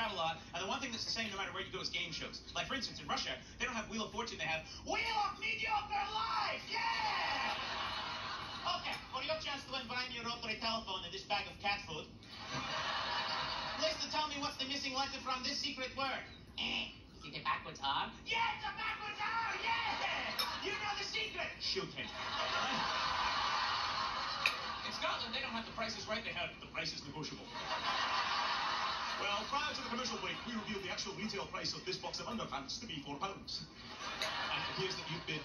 travel a lot, and the one thing that's the same no matter where you go is game shows. Like, for instance, in Russia, they don't have Wheel of Fortune, they have Wheel of Mediocre Life! Yeah! Okay, for your chance to win, me a rotary telephone and this bag of cat food. Please to tell me what's the missing letter from this secret word. Eh, is it a backwards R? Yeah, it's a backwards R! Yeah! You know the secret! Shoot him. In Scotland, they don't have the Price Is Right, they have the prices negotiable. Well, prior to the commercial break, we revealed the actual retail price of this box of underpants to be four pounds. And it appears that you've been.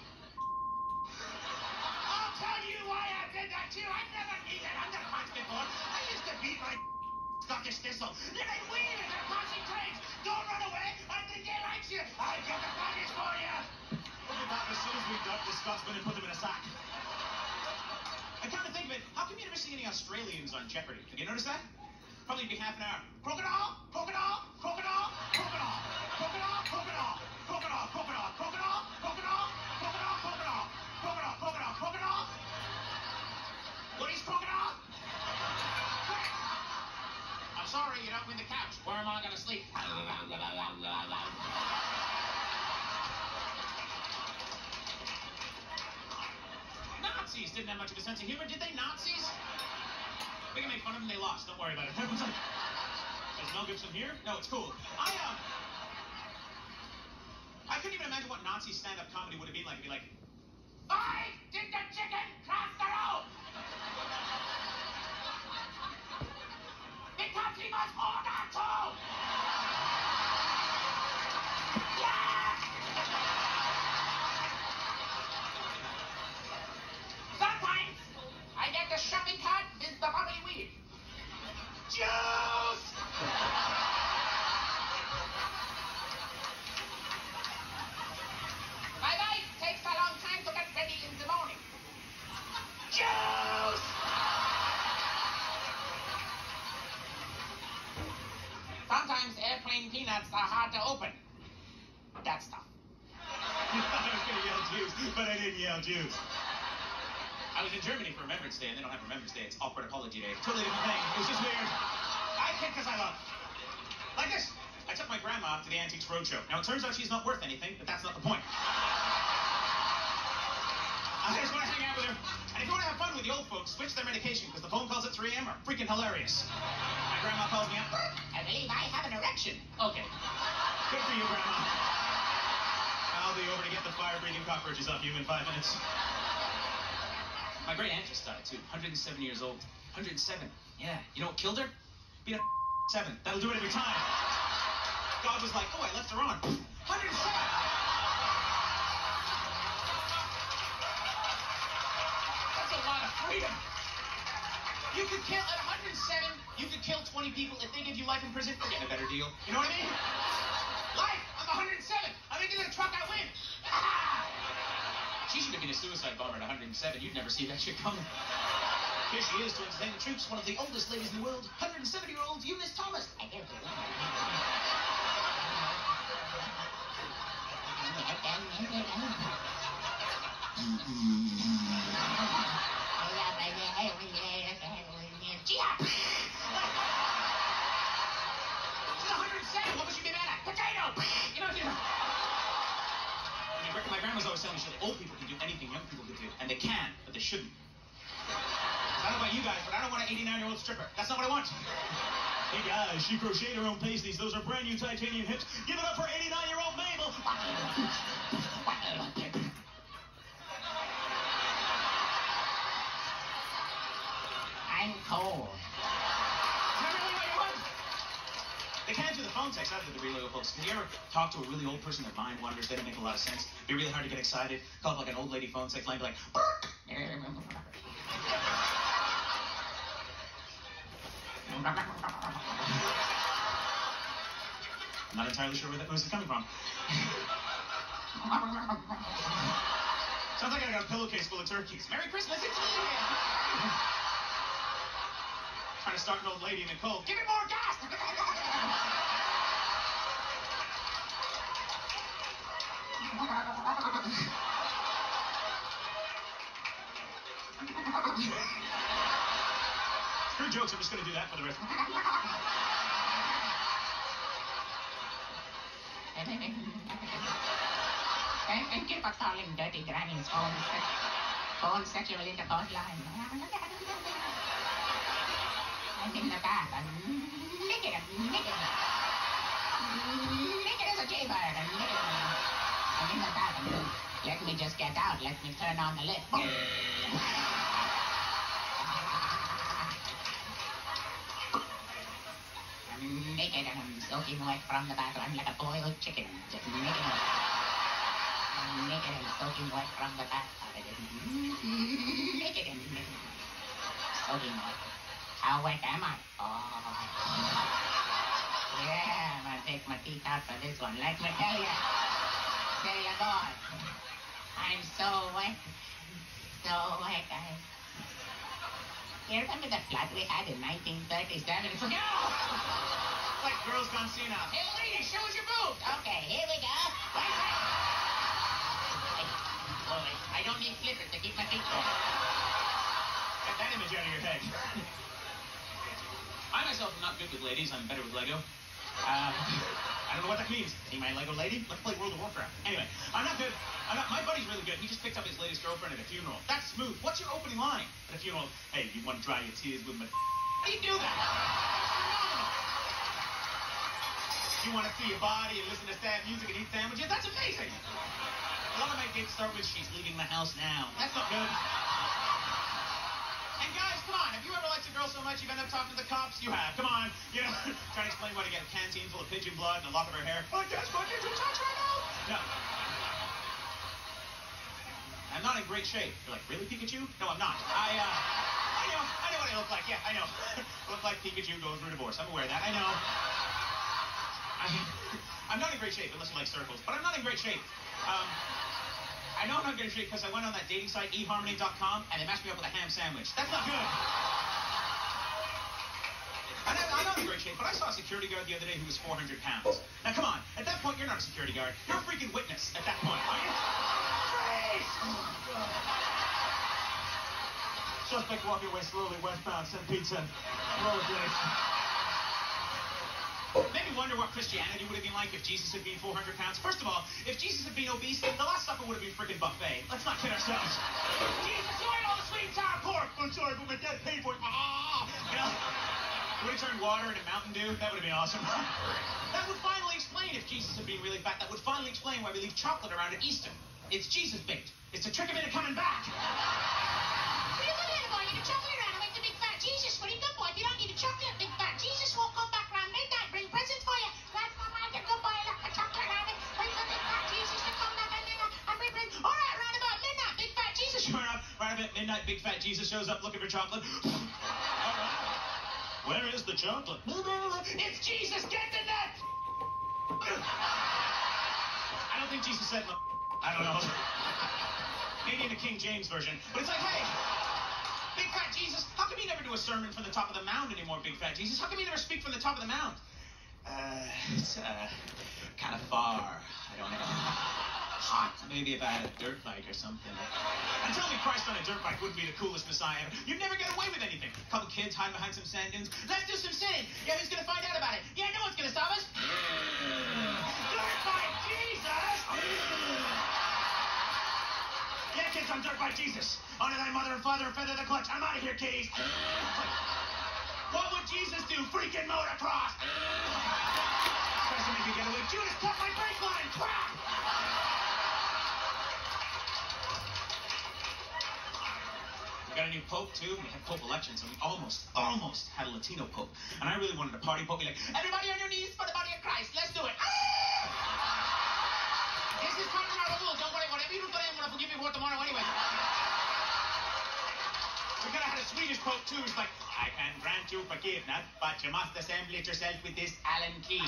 I'll tell you why I did that too. I've never needed underpants before. I used to beat my Scottish thistle. Then I'd wave at passing trains. Don't run away. I think they like you. I've got the package for you. Look at that. As soon as we got the Scotsman and put them in a sack. I kind of think of it. How come you never see any Australians on Jeopardy? Have you noticed that? Probably be half an hour. Crocodile, crocodile, crocodile, crocodile, crocodile, crocodile, crocodile, crocodile, crocodile, crocodile, crocodile, crocodile, crocodile, crocodile, crocodile. What is crocodile? I'm sorry, you don't win the couch. Where am I gonna sleep? Nazis didn't have much of a sense of humor, did they? Nazis? We can make fun of them. They lost. Don't worry about it. Everyone's like, Is Mel Gibson here? No, it's cool. I um, I couldn't even imagine what Nazi stand-up comedy would have been like. It'd be like, I did the chicken cross the road because he was ordered to. Sometimes airplane peanuts are hard to open. That stuff. I was gonna yell juice, but I didn't yell juice. I was in Germany for Remembrance Day, and they don't have Remembrance Day. It's Awkward Apology Day. Totally different thing. It was just weird. I kid because I love. Like this. I took my grandma to the Antiques Roadshow. Now, it turns out she's not worth anything, but that's not the point. I just want to hang out with her. And if you want to have fun with the old folks, switch their medication, because the phone calls at 3 a.m. are freaking hilarious. My grandma calls me up. I believe I have an erection. Okay. Good for you, grandma. I'll be over to get the fire-breathing cockroaches off you in five minutes. My great aunt just died too. 107 years old. 107. Yeah. You know what killed her? Being a seven. That'll do it every time. God was like, oh, I left her on. 107. That's a lot of freedom. You could kill at 107. You could kill 20 people if they give you life in prison. Forget a better deal. You know what I mean? Life. I'm 107. I'm into the truck. I win. Ah! She should have been a suicide bomber at 107. You'd never see that shit coming. Here she is to entertain the troops, one of the oldest ladies in the world, 170-year-old Eunice Thomas. I don't She's shouldn't. I don't know about you guys, but I don't want an 89-year-old stripper. That's not what I want. Hey guys, she crocheted her own pasties. Those are brand new titanium hips. Give it up for 89-year-old Mabel. I'm cold. Is that really what you want? They can't do the phone sex either, the really old folks. Have you ever talked to a really old person, their mind wanders, they don't make a lot of sense. It'd be really hard to get excited. Call up like an old lady phone sex line, be like, I'm not entirely sure where that noise is coming from. Sounds like I got a pillowcase full of turkeys. Merry Christmas, it's me again. Trying to start an old lady in a cold. Give me more gas! Screw jokes, I'm just gonna do that for the rest. Thank you for calling Dirty Granny's phone, phone sexual intercourse line. I'm in the bath. I'm naked. I'm me just get out. Let me turn on the lift. Naked and I'm soaking wet from the bathroom. Like a boiled chicken. Just naked. I'm and soaking wet from the bathroom. Naked and. Soaking wet. How wet am I? Oh. Yeah, I'm gonna take my teeth out for this one. Let me tell you. Tell you God. I'm so wet. So wet. I... You remember the flood we had in 1937? It's like! Like girls gone senile. Hey, lady, show us your boobs. Okay, here we go. Wait, wait. Hey, boy, I don't need slippers to keep my feet warm. Get that image out of your head. I myself am not good with ladies. I'm better with Lego. Uh, I don't know what that means. See my Lego lady? Let's play World of Warcraft. Anyway, I'm not good. I'm not, my buddy's really good. He just picked up his latest girlfriend at a funeral. That's smooth. What's your opening line at a funeral? Hey, you want to dry your tears with my... How do you do that? You want to see your body and listen to sad music and eat sandwiches? That's amazing. A lot of my gigs start with, she's leaving the house now. That's not good. Come on. Have you ever liked a girl so much you've ended up talking to the cops? You have. Come on. You know, trying to explain why to get a canteen full of pigeon blood and a lock of her hair. Oh, that's what you touch right now. No. I'm not in great shape. You're like, really, Pikachu? No, I'm not. I, uh, I know. I know what I look like. Yeah, I know. look like Pikachu going through divorce. I'm aware of that. I know. I, I'm not in great shape unless you like circles, but I'm not in great shape. Um, I know I'm not in great shape because I went on that dating site, eharmony.com, and they matched me up with a ham sandwich. That's not good. And I, I'm not in great shape, but I saw a security guard the other day who was 400 pounds. Now, come on. At that point, you're not a security guard. You're a freaking witness at that point, are you? Freeze! Oh, Suspect walking away slowly westbound, St. Pete Center. Rollerblades. Me wonder what Christianity would have been like if Jesus had been 400 pounds. First of all, if Jesus had been obese, the last supper would have been freaking buffet. Let's not kid ourselves. Jesus, ate all the sweet and sour pork. I'm sorry, but my dad paid for it. Ah! Would have turned water into Mountain Dew? That would have been awesome. that would finally explain if Jesus had been really fat. That would finally explain why we leave chocolate around at Easter. It's Jesus baked. It's a trick of it coming back. You chocolate around like the big fat Jesus. What are you boy? You don't need a chocolate, about midnight, big fat Jesus shows up looking for chocolate. Right. Where is the chocolate? It's Jesus! Get the net! I don't think Jesus said. I don't know. Maybe in the King James version. But it's like, hey, Big Fat Jesus, how come you never do a sermon from the top of the mound anymore, Big Fat Jesus? How come you never speak from the top of the mound? Uh, it's, uh, kind of far. I don't know. Maybe if I had a dirt bike or something. And tell me Christ on a dirt bike wouldn't be the coolest messiah ever. You'd never get away with anything. couple kids hiding behind some sand dunes. Let's do some sinning. Yeah, who's gonna find out about it? Yeah, no one's gonna stop us. dirt bike Jesus! Yeah, kids, I'm dirt bike Jesus. Honor thy mother and father and feather the clutch. I'm out of here, kiddies. What would Jesus do? Freaking motocross! Especially if you get away. Judas, cut my pope too. We had pope elections, and we almost, almost had a Latino pope. And I really wanted a party pope. Be like, everybody on your knees for the body of Christ. Let's do it. Ah! This is Cardinal Raul. Don't worry, whatever you do today, I'm gonna forgive you for tomorrow anyway. We could have had a Swedish pope too. He's like, I can grant you forgiveness, but you must assemble it yourself with this Allen key.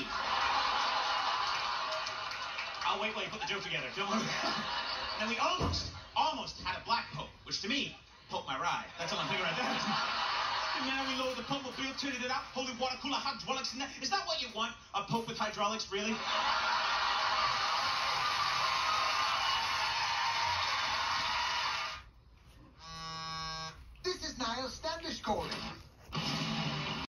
I'll wait while you put the joke together. Don't worry. then we almost, almost had a black pope, which to me, pope my ride. That's all I'm there. And now we load the Popemobile, tuned it up, holy water cooler, hydraulics, and that. Is that what you want? A pope with hydraulics, really?